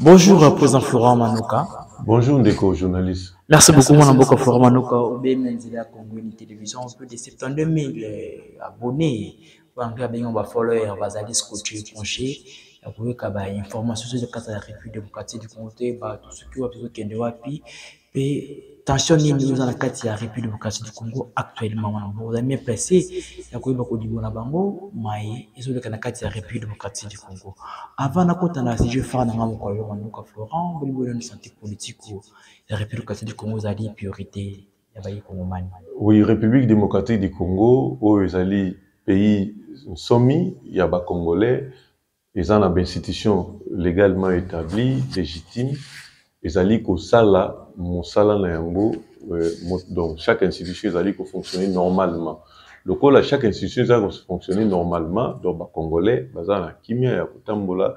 Bonjour, Bonjour président Florent Manoka. Bonjour Ndeko, journaliste. Merci, Merci beaucoup, mon Amboko Florent Manoka, au BMNZA Congo Télévision. Plus de 72 000 abonnés wana mpe babengi ba follower bazali scotche eponche ya koyoka ba information soki kati ya république démocratique du congo te bato soki wapi tozokende wapi mpe tension nini oza na kati ya république démocratique du congo actuellement wana boza mie presse ya koyeba kodibo na bango maye ezoleka na kati ya république démocratique du congo avant nakota na sujet far na nga mokolo yo manduka florent bolibonani santé politique ya république démocratique du congo ezali priorité ya bayi kongomani. Oui, Republique democratique du Congo oyo ezali pays nsomi ya ba congolais eza na ba institutions legalement etablie, legitimes, ezali kosala mosala na yango donc chaque institution ezali ko fonctionner normalement. Lokola chaque institution ezali ko fonctionner normalement donc ba congolais baza na kimia ya kotambola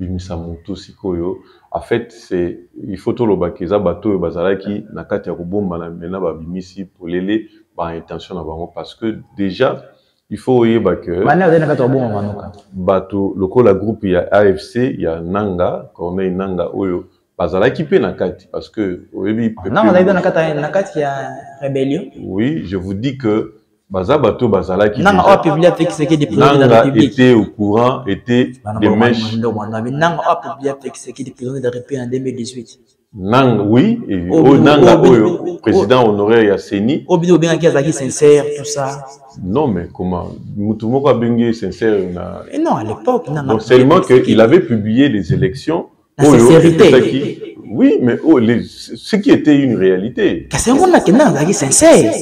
bimisa mutu sikoyo en fait c'est il faut toloba que eza bato oyo bazalaki na kati ya kobombana maintenant babimisi polele ba intention na bango parce que déjà il faut oyeba que bana azali na kati ya koboma manoka bato lokola groupe ya afc ya nanga corneille nanga oyo bazalaki mpe na kati parce que oyebi nanga azalaki na kati ya rebellion oui je vous dis que baza bato bazalaki nanga oyo publie ate kisekedi président de la république était au courant était de mèche nanga oyo publie ate kisekedi président de la république en 2018 nanga oui oyo nanga oyo président honoraire ya ceni oyo bino obengaki azalaki sincère tout ça non mais comment motu moko abengi sincère na eh non à l'époque nanga seulement que il avait publié les élections na sincérité oui mais oh, les, ce qui était une réalité kasi yango nakenda nazalaki sincère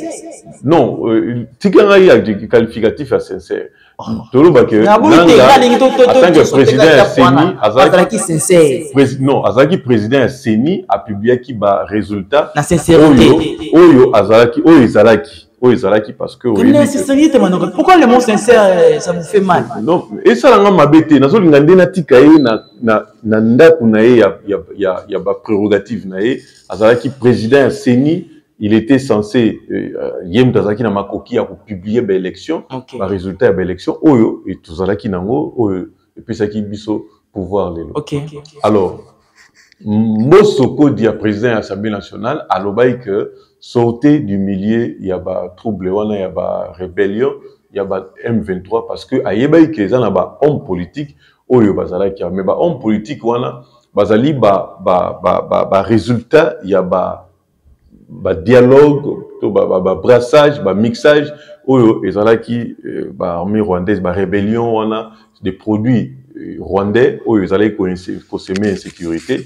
non euh, tika ngai ya qualificatif ya sincère oh. tolobake nangaentant que président ya ceni azalaki sincère non azalaki président ya ceni apubliaki barésultat oyo oyo azalaki oyo ezalaki oyo ezalaki parce que sincérité manoka pourquoi le mot sincère euh, ça vous fait mal non esala nga mabe te nazolinga nde natika ye na, na, na ndako na ye ya, ya, ya, ya baprerogative na ye azalaki président ya ceni il était censé euh, euh, ye moto azalaki na makoki ya kopublie baélection okay. baresultat ya baélection oyo tozalaki nango oyo epesaki biso pouvoir lelo okay. alors mboso kodi ya président ya assemblée nationale alobaki que sortez du milieu ya ba trouble wana ya ba rébellion ya ba m23 parce que ayebaki que eza na ba homme politique oyo bazalaki mais ba homme politique wana bazali ba, ba, ba, ba, ba résultat ya ba ba dialogue to ba, ba, ba brassage ba mixage oyo ezalaki euh, ba armée rwandaise ba rébellion wana des produits euh, rwandais oyo ezalaki koseme insécurité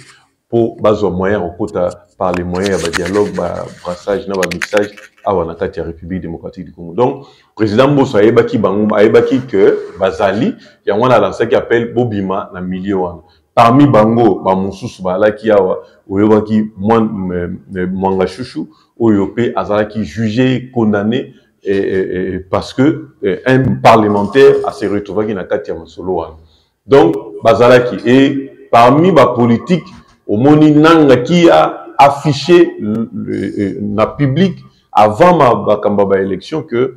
mpo bazwa moyen ya kokota par les moyens ya ba dialogue ba brassage na ba mixage awa na kati ya république démocratique du congo donc président mboso ayebaki bango ayebaki que bazali yango wana alansaki appel bobima na milieu wana Parmi bango ba mususu balaki awa oyokaki Mwanga Chouchou oyo pe azalaki juge condamne parce que un parlementaire a se retrouvaki na kati ya masolo wana donc bazalaki et parmi ba politique omoni Nanga qui a affiche na public avant makambo ya ba election que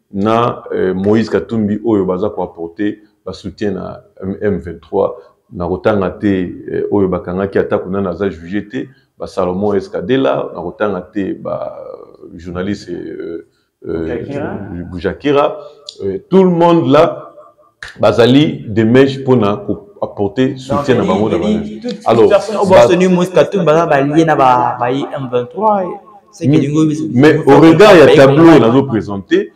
na euh, Moïse Katumbi oyo baza ko apporter ba soutien na M23 na kotanga te euh, oyo bakangaki ata kuna naza juge te ba Salomon Escadela na kotanga te ba euh, journaliste euh, euh, Boujakira euh, tout le monde là bazali de mèche mpo na apporter soutien na bango na bana alors bosoni moise katumbi baza balie na bayi m23 mais au regard ya tableau oyo nazo présente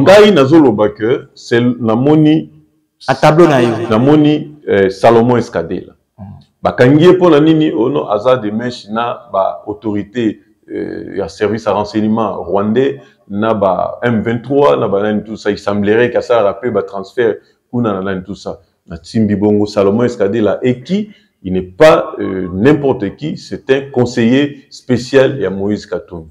ngai nazoloba que namoni na tableau na yo namoni euh, salomon escadela bakangi ye mpo na nini ono oh aza de meshe na ba autorité euh, ya service ya renseignement rwandais na ba m23 na banani tout ça il semblerait kasalaka mpe batransfert kuna na nani tout ça na timbi bongo salomon escadela eki il n'est pas euh, n'importe qui c'est un conseiller spécial ya moïse katumbi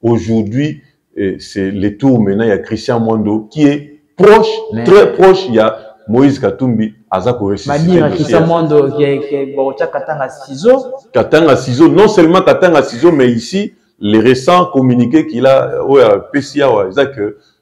Aujourd'hui, eh, c'est le tour maintenant ya Christian Mwando qui est proche, Mais... très proche ya Moïse Katumbi aza ko ressusciter Christian Mwando bakotia Katanga Ciseaux. Katanga Ciseaux, non seulement Katanga Ciseaux, mais ici, les récents communiqués qu'il a, euh, oyo apesi awa eza que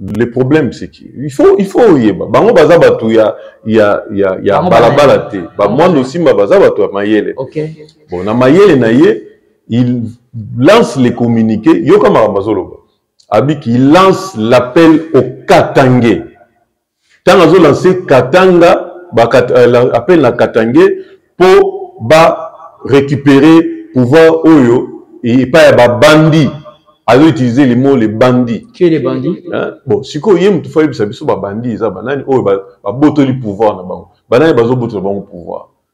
le problème c'est que il faut il faut oyeba bango baza bato ya ya ya ya balabala te ba mwando simba baza bato ya mayele okay. bon na mayele na ye il lance les communiqués yoka makambo azoloba abiki il lance l'appel au katangais Tango azo lance Katanga ba kat, euh, appel na Katangais po ba récupérer pouvoir oyo epai ya ba bandits azo utiliser le mot les bandits. Qui est les bandits? Hein? Bon, sikoyo ye mutu fa yebisa biso ba bandits eza banani oyo babotoli ba pouvoir na bango. Banani bazo botola bango pouvoir?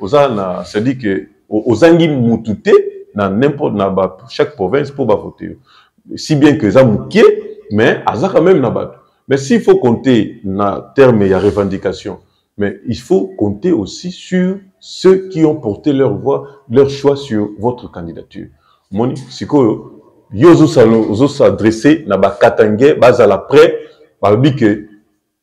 oza na c'est dit que ozangi mutu te na n'importe na ba chaque province pour ba voter yo si bien que eza mukie mais aza quand même na bato mais s'il faut compter na terme ya revendication mais il faut compter aussi sur ceux qui ont porté leur voix leur choix sur votre candidature moni sikoyo yo ozo s'adresser na ba katangais bazala près balobi que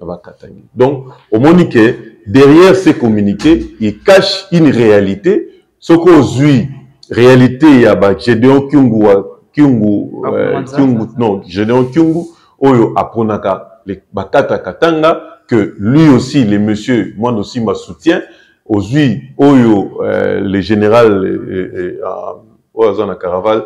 na ba Katangais. Donc omoni que derrière ces communiqués, il cache une réalité. Soko ozui réalité ya ba Gedeon Kyungu wa Kyungu, euh, Kyungu non, Gedeon Kyungu oyo aponaka le Bakata Katanga que lui aussi le monsieur Mwando Simba soutient ozui oyo euh, le général euh, euh, oyo aza na caraval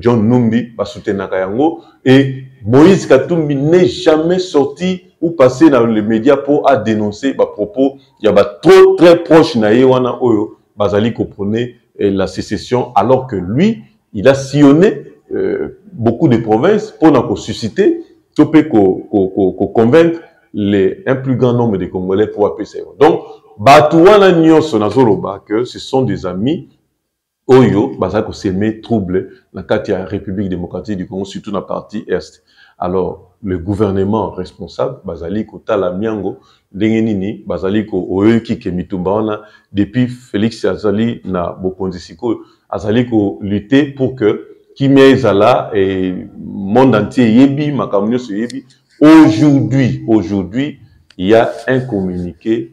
John Numbi ba soutenaka yango et Moïse Katumbi n'est jamais sorti ou passé dans les médias pour a dénoncer ba propos ya ba trop très proche na ye wana oyo bazali ko prôner eh, la sécession alors que lui il a sillonné euh, beaucoup de provinces pour na ko susciter to pe ko, ko, ko, ko convaincre les, un plus grand nombre de Congolais pour appeler ça. Donc, bato wana nyonso nazoloba que ce sont des amis oyo bazali koseme trouble na kati ya République démocratique du Congo surtout na partie est alors le gouvernement responsable bazali kotala miango ndenge nini bazali ko oyoki ke mitumba wana depuis Felix azali na bokonzi sikoyo azali ko lutter pour que kimia ezala et monde entier eyebi makambo nyonso eyebi aujourd'hui aujourd'hui il y a un communiqué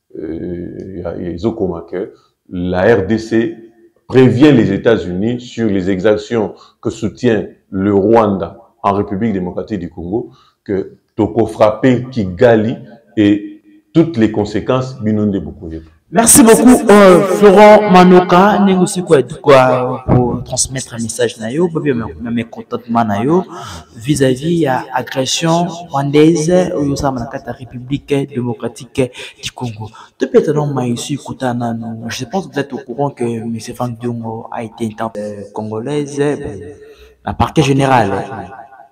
euh, ezokoma que la RDC prévient les États-Unis sur les exactions que soutient le Rwanda en République démocratique du Congo, que Toko frappé Kigali et toutes les conséquences, Binonde beaucoup. Merci beaucoup euh, Florent Manoka ningi usiku euh, pour transmettre un message na yo bobi me content de vis-à-vis ya agression rwandaise oyo osalama na kati ya république démocratique du congo topesa no mayesu ekuta nano je pense vous êtes au courant que m van diongo a été inter euh, congolaise na parquet général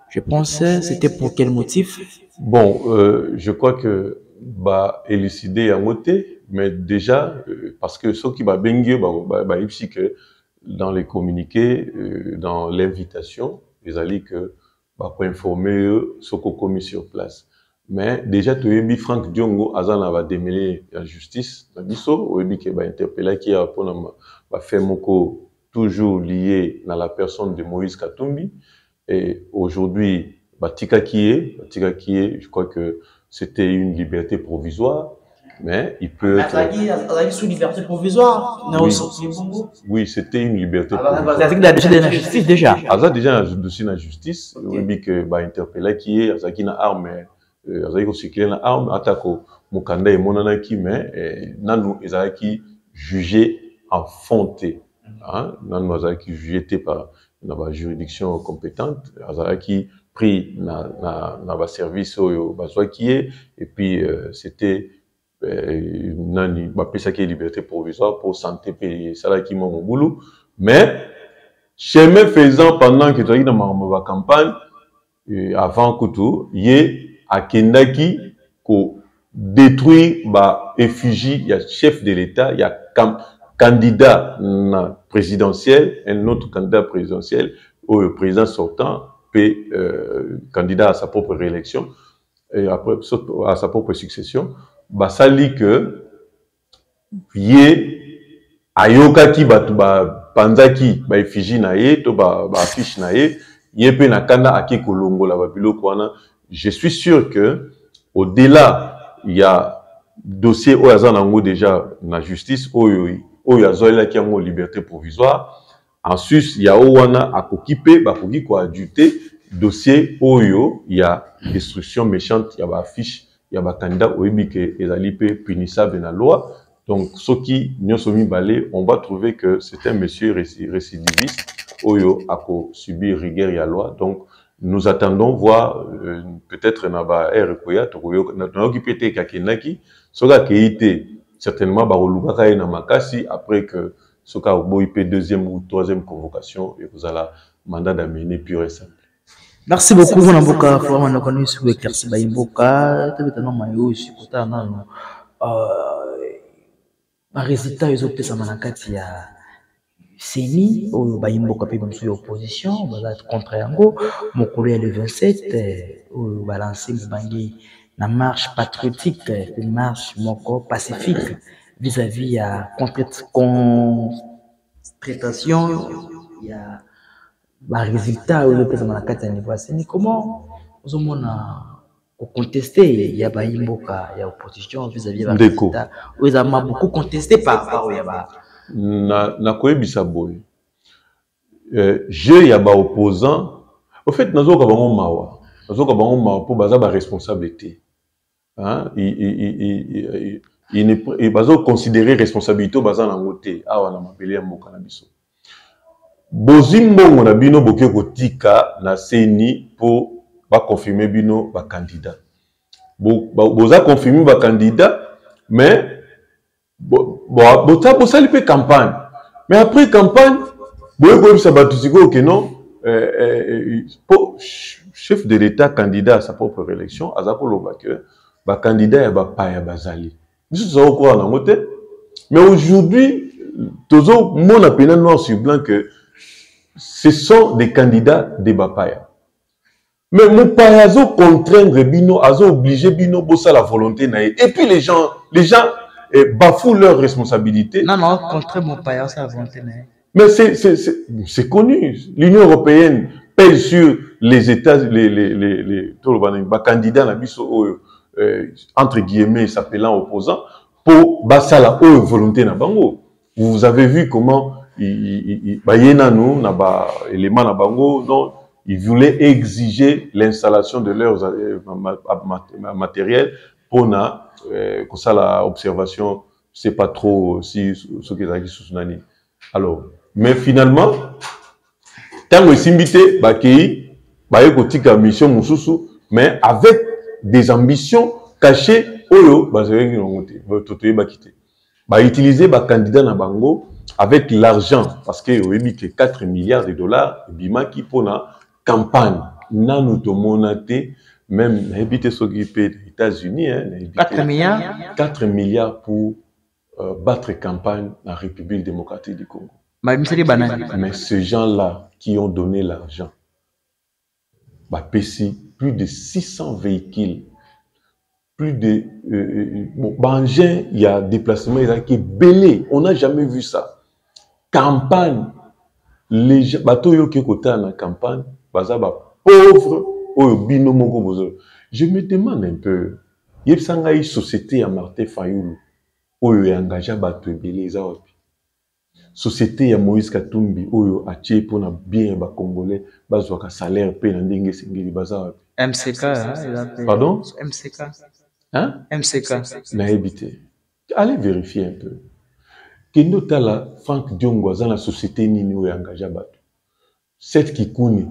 je pense c'était pour quel motif bon euh, je crois que ba élucider yango te mais déjà euh, parce que soki babengi yo bayebisi que Dans les communiqués, euh, dans l'invitation, ezali que bakoinforme yo soki okomi sur place mais déjà toyebi frank diongo aza na bademele ya justice na biso oyebi ke bainterpelaki ya mpo na bafait moko toujours lié na la personne de moïse katumbi Et aujourd'hui, batikaki ye, batikaki ye, je crois que c'était une liberté provisoire, mais il peut être... Azalaki sous liberté provisoire, na oui. sorti bongo Oui, c'était une liberté ah, bah, provisoire. Azalaki na dossier na justice déjà Aza déjà na dossier na justice, oyebi que ba interpellaki ye, azalaki na arme euh, azalaki kocircule na arme atako mokanda emonanaki me eh, nanu ezalaki juge en fond te hein? nanu azalaki juge te par na bajuridiction compétente azalaki pris na, na, na baservice oyo bazwaki ye epuis euh, c'était eh, nani bapesaki ye liberté provisoire mpo santé mpe esalaki mwa mobulu mais chemin faisant pendant ke tozalaki na makambo ya bacampagne eh, avant kutu ye akendaki kodétruire baeffigie ya chef de l'état ya candidat na présidentiel un autre candidat présidentiel oyo président sortant mpe euh, candidat à sa propre réélection et après à sa propre succession basali que ye ayokaki bato bapanzaki baeffigie na ye to baaffiche na ye ye mpe na kanda ake kolongola babiloko wana je suis sûr que au delà ya dossier oyo aza na yango déjà na justice oyo oyo azwalelaki yango liberté provisoire En sus ya oyo wana, akoki mpe bakoki ko ajouter dossier oyo ya destruction mechante ya ba affiches ya ba candidats, oyebi que ezali mpe punissable na loi. Donc soki nionso mibale, on va trouver que c'est un monsieur recidiviste oyo ako subir rigueur ya loi. Donc nous attendons voir euh, peut-être na ba heure ekoya tokoyoka. Nayoki mpe te que akendaki, soki akeyi te certainement bakolukaka ye na makasi après que soki aboyi mpe deuxième ou troisième convocation ekozala mandat d'amener pure et simple merci beaucoup mwana mboka forum ya noko nisi koeklirsi bayi mboka tobeta na mayosi kotala nano baresultat ezopesama na kati ya seni oyo bayi mboka mpe bamosusu ya opposition baza contre yango mokolo ya le 27 oyo balanse mobange na marche patriotique mpe marche moko pacifique vis-à-vis ya contretation ya ba résultats oyo ezopesama na kati ya niveau ya seni comment ozomona koconteste ya bayi mboka ya opposition vis-à-vis ya ba résultats oyo eza ma beaucoup conteste par rapport ya ba nakoyebisa boye euh, jeu ya ba opposants au fait nazoyoka bango mawa nazoyoka bango mawa mpo baza ba responsable te hein? il, il, il, il, il ne, il, bazo considérer responsabilité baza nango te awa na mabele ya mboka na biso bozwi mbongo na bino boke kotika na seni mpo bakonfirme bino bakandida boza bo, bo konfirme bakandida mais bosali mpe campagne mais après campagne boye koyebisa bato sikoyo ke non euh, euh, po chef de l'état candidat à sa propre réélection aza koloba ke bacandidat ya bapaya bazali biso toza kokoka nango te mais aujourd'hui tozomona mpena noir sur blanc que ce sont des candidats de bapaya Mais mopaya azo contraindre bino, azo obliger bino bosala volonté na ye. Et puis les gens, les gens eh, bafouent leur responsabilité. Non, non, contre mopaya osala volonté na ye. Mais c'est connu. L'Union européenne paye sur les États, les, les, les, les, les candidats na biso oyo, euh, entre guillemets, s'appelant opposants, pour basala oyo volonté na bango. Vous avez vu comment baye nanu na ba élément na bango donc ils voulaient exiger l'installation de leurs euh, matériel pona euh, kosala observation c'est pas trop si soki ezalaki susu nani alors mais finalement ntango esimbi te bakei baye kotika mission mosusu mais avec des ambitions cachées oyo bazalaki nango te toyebaki te Ba utiliser ba candidats na bango avec l'argent parce que oyebi que 4 milliards de dollars ebimaki pona campagne nanu tomona te même nayebi te soki pe na Etats-Unis hein, nayebi te 4 milliards 4 milliards pour euh, battre campagne na République démocratique du Congo. babimisaki banani Mais ces gens-là qui ont donné l'argent, Bapesi plus de 600 vehicules, plus de euh, euh, euh, bon, ba engins ya déplacement ezalaki ebele, on n'a jamais vu ça. Campagne, les bato oyo oke kotala na campagne baza ba pauvre oyo bino moko bozo. Je me demande un peu, yebisa ngai société ya Martin Fayulu oyo engagea bato ebele eza wapi? Societe ya Moïse Katumbi oyo atie mpo na bien ya ba congolais bazwaka salaire mpe na ndenge esengeli baza wapi? MCK eza mpe. Pardon? MCK. Hein? MCK. Nayebi te. Allez vérifier un peu. Kende otala Frank Diongo aza na societe nini oyo engagea bato. Seth Kikuni,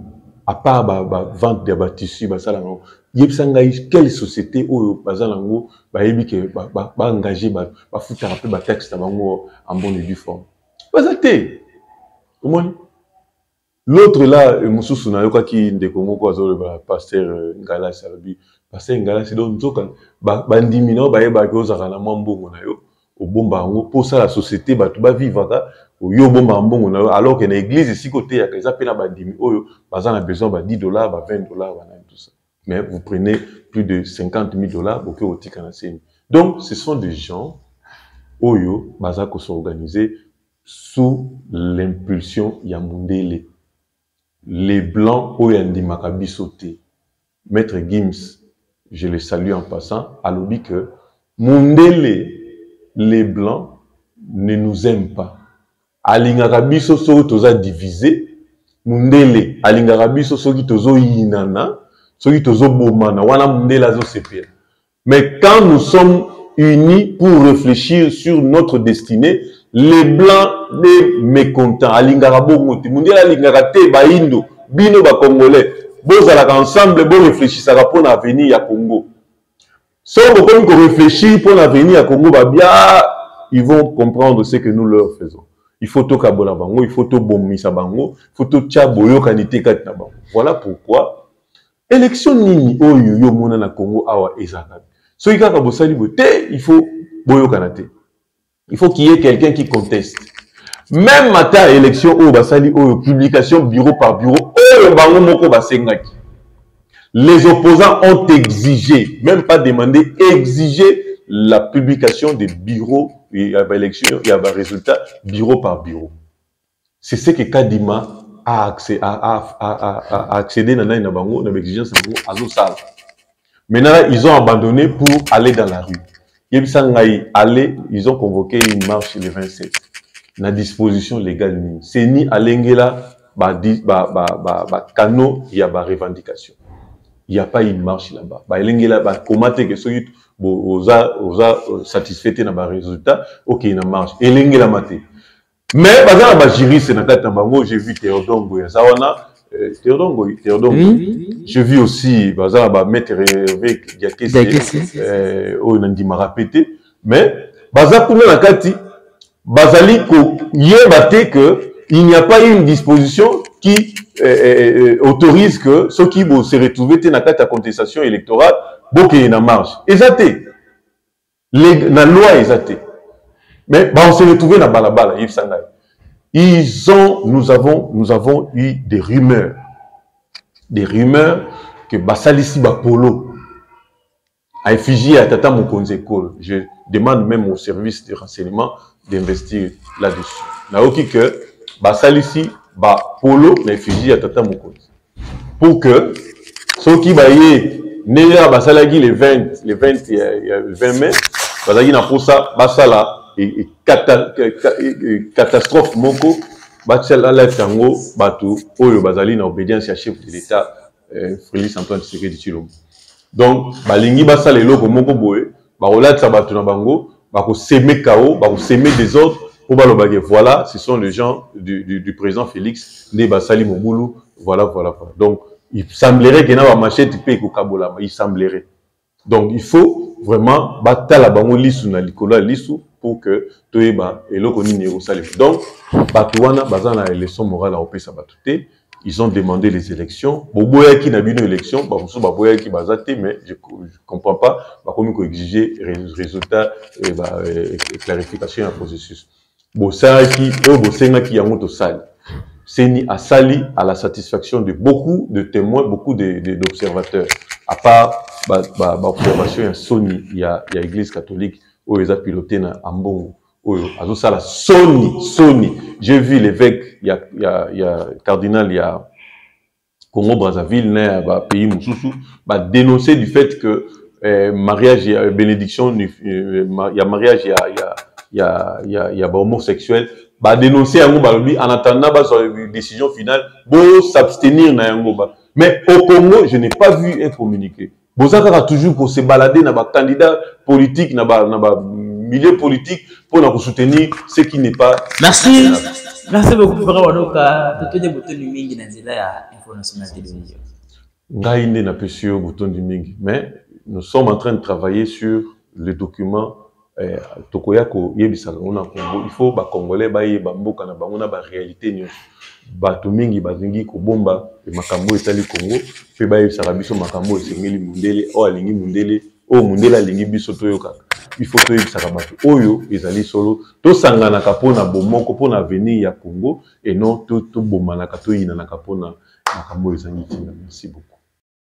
à part ba, ba vente ya ba tissus basala nango, yebisa ngai quelle société oyo baza nango bayebi ke ba, ba, ba engage ba, bafutaka mpe ba taxe na bango en bonne et due forme baza te omoni L'autre là, euh, mosusu nayokaki ndeko moko azoloba pasteur euh, Ngalasi alobi pasteur Ngalasi donc nzoka bandimi na yo bayebaki ozalaka na mwa mbongo na yo obomba yango mpo osala société bato bavivaka oyo obombaka mbongo na yo alors que na église esika oteyaka eza mpe na bandimi oyo baza na besoin ba 10 dollars ba 20 dollars banani tout ça mais vous prenez plus de 50 000 dollars boke kotika na seni donc ce sont des gens oyo baza kosorganiser sous l'impulsion ya mundele Le blanc oyo andimaka biso te. Maitre Gims, je le salue en passant, alobi que mundele, le blanc, ne nous aime pas. Alingaka biso soki toza diviser, mundele alingaka biso soki tozo yinana, soki tozo bomana, wana mundele azo sepela. Mais quand nous sommes unis pour reflechir sur notre destinee, les blancs de mecontent alingaka bongo te mundele alingaka te bayindo bino ba congolais bozalaka ensemble bo reflechisaka mpo na avenir ya congo so bokomi ko reflechir mpo na avenir ya congo babia ils vont comprendre ce que nous leur faisons il faut tokabola bango il faut tobomisa bango il faut totya boyokani te kati na bango voilà pourquoi Election nini oyo yo mona na Congo awa ezaka? Soki kaka bosali boye te, il faut boyokana te. Il faut qu'il y ait quelqu'un qui conteste. Même ata election oyo basali oyo publication bureau par bureau oyo bango moko basengaki. Les opposants ont exigé, même pas demandé, exigé la publication des bureaux, il y a élection, il y a résultat, bureau par bureau. C'est ce que Kadima a, accès, a, a, a, a, a accédé na nani na bango, na exigence na bango, azo sala. Maintenant, là, ils ont abandonné pour aller dans la rue. Yebisa Ngaï, aller, ils ont convoqué une marche le 27. Na disposition légale nini. C'est ni alengela ba, ba, ba, ba, ba canaux, il y a ba revendication. Il n'y a pas une marche là-bas. Ba elengela ba komate que soki bo oza oza satisfait na ba résultat, OK, na marche. Elengela mate. mais baza na bajuriste na kati na bango je vu théodore ngoy aza wana euh, théodore ngoy théodore hmm? je vu aussi baza na bamaître herve diakese euh, oyo nandimaka mpe te mais baza kuna na kati bazali koyeba te que il n'y a pas une disposition qui euh, euh, euh autorise que ceux qui vont se retrouver dans la contestation électorale bokeye na marge eza te na loi eza te mais on se retrouver na balabala yebisa ngai ils ont nous avons nous avons eu des rumeurs des rumeurs que basalisi bapolo à effigie ya tata mokonzi ekolo je demande même au service de renseignement d'investir là-dessus nayoki que basalisi bapolo na effigie ya tata mokonzi pour que soki baye ndenge kaka basalaki le 20 le 20 ya, ya 20 mai bazalaki na mposa basala e, e, kata, e, ka, e, e, catastrophe moko batialalete yango bato oyo bazali na obédience ya chef de l'état eh, félix antoine tshisekedi tshilombo donc balingi basala eloko moko boye Bakolatisa bato na bango, bakoseme kao, bakoseme desordre mpo baloba ke voilà ce sont les gens du, du, du président Félix nde basali mobulu voilà voilà voilà. Donc il semblerait que na ba machette mpe ekokabolama il semblerait. Donc il faut vraiment batala bango lisu na likolo ya lisu pour que toyeba eloko nini ekosalema. Donc bato wana baza na leçon morale ya kopesa bato te. ils ont demandé les élections boboyaki na bino élection bamosusu baboyaki baza te mais je, je comprends pas bakomi koexige résultat et eh, ba, eh, clarification ya processus bosalaki oyo bosengaki yango tosali seni asali à la satisfaction de beaucoup de témoins beaucoup d'observateurs de, de, à part baobservation ba, ba ya soni ya, ya église catholique oyo eza pilote na ambongo oyo azosala soni soni j'ai vu l'évêque ya, ya, ya cardinal ya congo brazzaville na ya bapays mosusu badenonce du fait que eh, mariage ya bénédiction eh, ya mariage ya, ya, ya, ya, ya bahomosexuel badenonce yango balobi en attendant bazwa décision finale bosabstenir na yango mais au congo je n'ai pas vu un communiqué boza kaka toujours ko se balader na ba candidats politiques na ba na ba milieu politique pour na ko soutenir ce qui n'est pas merci merci beaucoup frère Wadoka totondi botondi mingi na nzela ya Info National Télévision ngai nde napesi yo botondi mingi mais nous sommes en train de travailler sur le document eh, tokoya koyebisaka yango na congo il faut bacongolais bayeba mboka na bango na baréalité nyonso bato mingi balingi kobomba makambo oyo etali congo mpe bayebisaka biso makambo oyo esengeli mondele oyo alingi mondele oyo mondele alingi biso toyokaka il faut toyebisaka bato oyo ezali solo tosanganaka mpo na bomoko mpo na avenir ya congo et non tobomanaka toyinanaka mpo na makambo oyo ezangi ntina merci beaucoup